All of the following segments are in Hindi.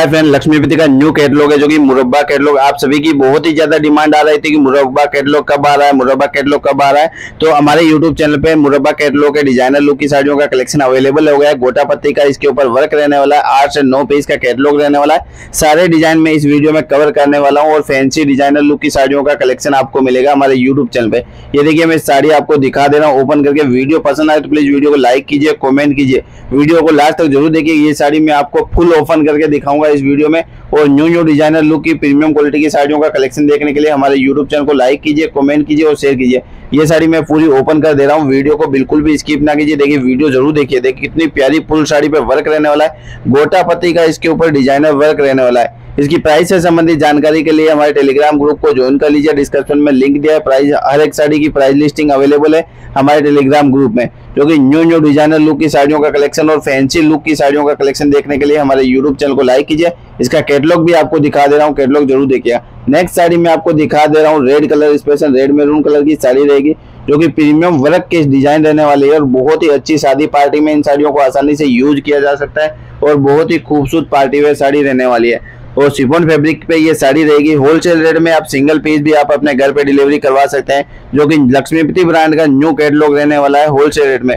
हाय फ्रेंड लक्ष्मीपति का न्यू कैटलॉग है, जो कि मुरब्बा कैटलॉग आप सभी की बहुत ही ज़्यादा डिमांड आ रही थी कि मुरब्बा कैटलॉग कब आ रहा है, मुरब्बा कैटलॉग कब आ रहा है। तो हमारे यूट्यूब चैनल पे मुरब्बा कैटलॉग के डिज़ाइनर लुक की साड़ियों का कलेक्शन अवेलेबल हो गया है। गोटा पत्ती का इसके ऊपर वर्क रहने वाला है, आठ से नौ पीस का कैटलॉग रहने वाला है। सारे डिज़ाइन में इस वीडियो में कवर करने वाला हूँ और फैंसी डिज़ाइनर लुक की साड़ियों का कलेक्शन आपको मिलेगा हमारे यूट्यूब चैनल पे। ये देखिए, मैं साड़ी आपको दिखा दे रहा हूँ। ओपन करके वीडियो पसंद आए तो प्लीज़ वीडियो को लाइक कीजिए कॉमेंट कीजिए। वीडियो को लास्ट तक ज़रूर देखिए। ये साड़ी मैं आपको फुल ओपन करके दिखाऊँगा। इस वीडियो में। और न्यू न्यू डिज़ाइनर लुक की प्रीमियम क्वालिटी की साड़ियों का कलेक्शन देखने के लिए हमारे यूट्यूब चैनल को लाइक कीजिए कमेंट कीजिए और शेयर कीजिए। ये साड़ी मैं पूरी ओपन कर दे रहा हूँ। वीडियो को बिल्कुल भी स्किप ना कीजिए। देखिए, वीडियो ज़रूर देखिए। देखिए, कितनी प्यारी फुल साड़ी पे वर्क रहने वाला है। गोटा पत्ती का इसके ऊपर डिज़ाइनर वर्क रहने वाला है। इसकी प्राइस से संबंधित जानकारी के लिए हमारे टेलीग्राम ग्रुप को ज्वाइन कर लीजिए। डिस्क्रिप्शन में लिंक दिया है। प्राइस हर एक साड़ी की प्राइस लिस्टिंग अवेलेबल है हमारे टेलीग्राम ग्रुप में, जो कि न्यू न्यू डिज़ाइनर लुक की साड़ियों का कलेक्शन और फैंसी लुक की साड़ियों का कलेक्शन देखने के लिए हमारे यूट्यूब चैनल को लाइक कीजिए। इसका कैटलॉग भी आपको दिखा दे रहा हूँ। कैटलॉग ज़रूर देखिए। नेक्स्ट साड़ी में आपको दिखा दे रहा हूँ। Red colour special red maroon colour की साड़ी रहेगी, जो कि प्रीमियम वर्क के डिज़ाइन रहने वाली है और बहुत ही अच्छी शादी पार्टी में इन साड़ियों को आसानी से यूज़ किया जा सकता है और बहुत ही खूबसूरत पार्टी वेयर साड़ी रहने वाली है। और सिफोन फैब्रिक पे ये साड़ी रहेगी। होलसेल रेट में आप सिंगल पीस भी आप अपने घर पे डिलीवरी करवा सकते हैं, जो कि लक्ष्मीपति ब्रांड का न्यू कैटलॉग रहने वाला है होलसेल रेट में।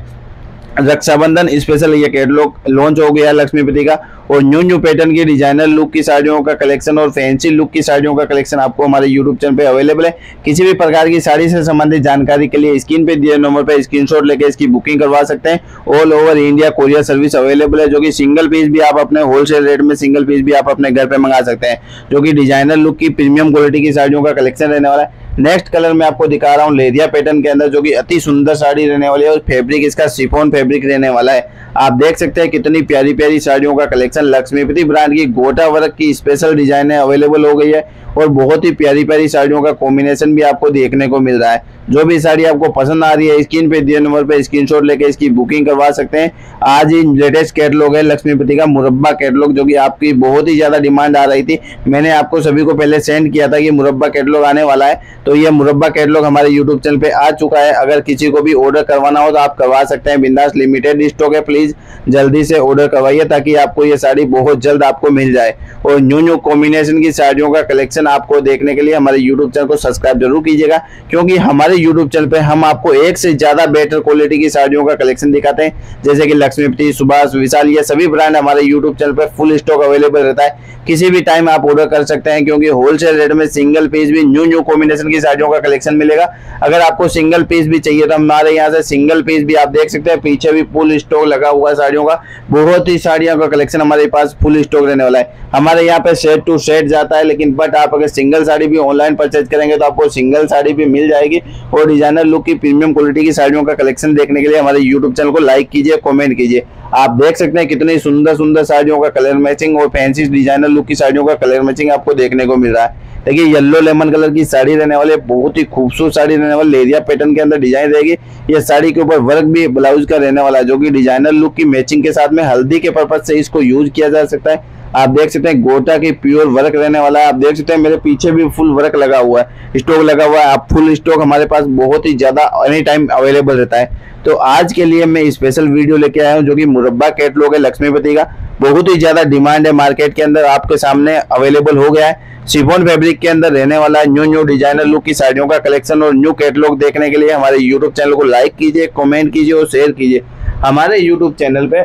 रक्षाबंधन स्पेशल ये कैटलॉग लॉन्च हो गया लक्ष्मीपति का और न्यू न्यू पैटर्न की डिज़ाइनर लुक की साड़ियों का कलेक्शन और फैंसी लुक की साड़ियों का कलेक्शन आपको हमारे यूट्यूब चैनल पे अवेलेबल है। किसी भी प्रकार की साड़ी से संबंधित जानकारी के लिए स्क्रीन पे दिए नंबर पे स्क्रीनशॉट लेके इसकी बुकिंग करवा सकते हैं। All over India courier service available है, जो कि सिंगल पीस भी आप अपने होलसेल रेट में सिंगल पीस भी आप अपने घर पर मंगा सकते हैं, जो कि डिज़ाइनर लुक की प्रीमियम क्वालिटी की साड़ियों का कलेक्शन रहने वाला है। नेक्स्ट कलर में आपको दिखा रहा हूँ लेधिया पैटर्न के अंदर, जो कि अति सुंदर साड़ी रहने वाली है और फैब्रिक इसका सिफोन फैब्रिक रहने वाला है। आप देख सकते हैं कितनी प्यारी प्यारी साड़ियों का कलेक्शन, लक्ष्मीपति ब्रांड की गोटा वर्क की स्पेशल डिज़ाइन है अवेलेबल हो गई है और बहुत ही प्यारी प्यारी साड़ियों का कॉम्बिनेशन भी आपको देखने को मिल रहा है। जो भी साड़ी आपको पसंद आ रही है, स्क्रीन पे दिए नंबर पे स्क्रीनशॉट लेके इसकी बुकिंग करवा सकते हैं। आज ही लेटेस्ट कैटलॉग है लक्ष्मीपति का मुरब्बा कैटलॉग जो कि आपकी बहुत ही ज़्यादा डिमांड आ रही थी। मैंने आपको सभी को पहले सेंड किया था कि मुरब्बा कैटलॉग आने वाला है। तो ये मुरब्बा कैटलॉग हमारे यूट्यूब चैनल पे आ चुका है। अगर किसी को भी ऑर्डर करवाना हो तो आप करवा सकते हैं। बिंदास लिमिटेड स्टॉक है प्लीज़ जल्दी से ऑर्डर करवाइए ताकि आपको ये साड़ी बहुत जल्द आपको मिल जाए। और न्यू न्यू कॉम्बिनेशन की साड़ियों का कलेक्शन आपको देखने के लिए हमारे यूट्यूब चैनल को सब्सक्राइब ज़रूर कीजिएगा, क्योंकि हमारे यूट्यूब चैनल पे हम आपको एक से ज़्यादा बेटर क्वालिटी की साड़ियों का कलेक्शन दिखाते हैं। जैसे कि लक्ष्मीपति, सुभाष, विशाल, ये सभी ब्रांड हमारे यूट्यूब चैनल पे फुल स्टॉक अवेलेबल रहता है। किसी भी टाइम आप ऑर्डर कर सकते हैं, क्योंकि होलसेल रेट में सिंगल पीस भी न्यू न्यू कॉम्बिनेशन की साड़ियों का कलेक्शन मिलेगा। अगर आपको सिंगल पीस भी चाहिए तो हमारे यहाँ से सिंगल पीस भी आप देख सकते हैं। पीछे भी फुल स्टॉक लगा हुआ है साड़ियों का। बहुत ही साड़ियों का कलेक्शन हमारे पास फुल स्टॉक रहने वाला है। हमारे यहाँ पे सेट टू सेट जाता है, लेकिन बट आप अगर सिंगल साड़ी भी ऑनलाइन परचेज करेंगे तो आपको सिंगल साड़ी भी मिल जाएगी। और डिज़ाइनर लुक की प्रीमियम क्वालिटी की साड़ियों का कलेक्शन देखने के लिए हमारे यूट्यूब चैनल को लाइक कीजिए कॉमेंट कीजिए। आप देख सकते हैं कितनी सुंदर सुंदर साड़ियों का कलर मैचिंग और फैंसी डिज़ाइनर लुक की साड़ियों का कलर मैचिंग आपको देखने को मिल रहा है। देखिए येलो लेमन कलर की साड़ी रहने वाली, बहुत ही खूबसूरत साड़ी रहने वाली, लेरिया पैटर्न के अंदर डिज़ाइन रहेगी। ये साड़ी के ऊपर वर्क भी ब्लाउज का रहने वाला है, जो कि डिज़ाइनर लुक की मैचिंग के साथ में हल्दी के पर्पज से इसको यूज़ किया जा सकता है। आप देख सकते हैं, गोटा की प्योर वर्क रहने वाला है। आप देख सकते हैं, मेरे पीछे भी फुल वर्क लगा हुआ है। स्टॉक लगा हुआ है। आप फुल स्टॉक हमारे पास बहुत ही ज़्यादा एनी टाइम अवेलेबल रहता है। तो आज के लिए मैं स्पेशल वीडियो लेके आया हूँ, जो कि मुरब्बा कैटलॉग है लक्ष्मीपति का। बहुत ही ज़्यादा डिमांड है मार्केट के अंदर। आपके सामने अवेलेबल हो गया है। शिफोन फैब्रिक के अंदर रहने वाला न्यू न्यू डिज़ाइनर लुक की साड़ियों का कलेक्शन और न्यू कैटलॉग देखने के लिए हमारे यूट्यूब चैनल को लाइक कीजिए कमेंट कीजिए और शेयर कीजिए। हमारे यूट्यूब चैनल पे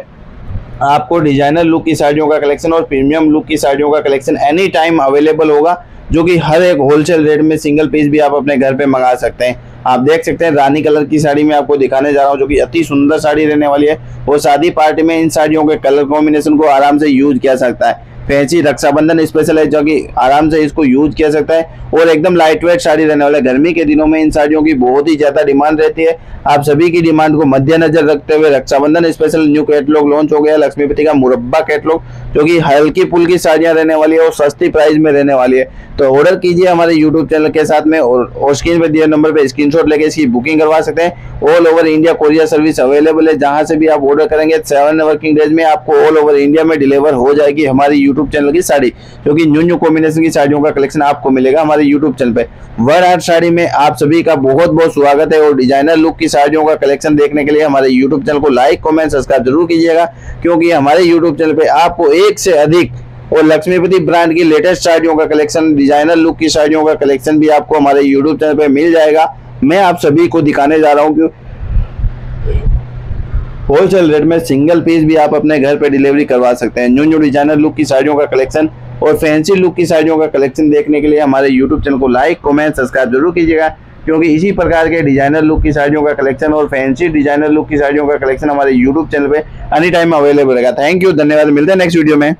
आपको डिज़ाइनर लुक की साड़ियों का कलेक्शन और प्रीमियम लुक की साड़ियों का कलेक्शन एनी टाइम अवेलेबल होगा, जो कि हर एक होलसेल रेट में सिंगल पीस भी आप अपने घर पे मंगा सकते हैं। आप देख सकते हैं, रानी कलर की साड़ी में आपको दिखाने जा रहा हूँ, जो कि अति सुंदर साड़ी रहने वाली है। और शादी पार्टी में इन साड़ियों के कलर कॉम्बिनेशन को आराम से यूज़ किया सकता है। फैंसी रक्षाबंधन स्पेशल है जो कि आराम से इसको यूज़ किया सकता है और एकदम लाइट वेट साड़ी रहने वाला है गर्मी के दिनों में इन साड़ियों की बहुत ही ज़्यादा डिमांड रहती है। आप सभी की डिमांड को मद्देनजर रखते हुए Rakshabandhan special new catalogue launch हो गया लक्ष्मीपति का मुरब्बा कैटलॉग जो कि हल्की फुल्की साड़ियाँ रहने वाली है और सस्ती प्राइस में रहने वाली है। तो ऑर्डर कीजिए हमारे यूट्यूब चैनल के साथ में और स्क्रीन पर दिए नंबर पे स्क्रीनशॉट लेके इसकी बुकिंग करवा सकते हैं। All over India courier service available है। जहाँ से भी आप ऑर्डर करेंगे सेवन वर्किंग डेज़ में आपको ऑल ओवर इंडिया में डिलीवर हो जाएगी हमारी चैनल की साड़ी क्योंकि न्यू न्यू कॉम्बिनेशन की साड़ियों का कलेक्शन आपको मिलेगा हमारे यूट्यूब चैनल पे। वर आर्ट साड़ी में आप सभी का बहुत बहुत स्वागत है और डिज़ाइनर लुक की साड़ियों का कलेक्शन देखने के लिए हमारे यूट्यूब चैनल को लाइक कॉमेंट सब्सक्राइब ज़रूर कीजिएगा, क्योंकि हमारे यूट्यूब चैनल पे आपको एक से अधिक और लक्ष्मीपति ब्रांड की लेटेस्ट साड़ियों का कलेक्शन डिज़ाइनर लुक की साड़ियों का कलेक्शन भी आपको हमारे यूट्यूब चैनल पे मिल जाएगा। मैं आप सभी को दिखाने जा रहा हूँ कि होलसेल रेट में सिंगल पीस भी आप अपने घर पर डिलीवरी करवा सकते हैं। न्यू न्यू डिज़ाइनर लुक की साड़ियों का कलेक्शन और फैंसी लुक की साड़ियों का कलेक्शन देखने के लिए हमारे यूट्यूब चैनल को लाइक कॉमेंट सब्सक्राइब ज़रूर कीजिएगा, क्योंकि इसी प्रकार के डिज़ाइनर लुक की साड़ियों का कलेक्शन और फैंसी डिज़ाइनर लुक की साड़ियों का कलेक्शन हमारे यूट्यूब चैनल पर एनी टाइम अवेलेबल रहेगा। थैंक यू धन्यवाद, मिलते हैं नेक्स्ट वीडियो में।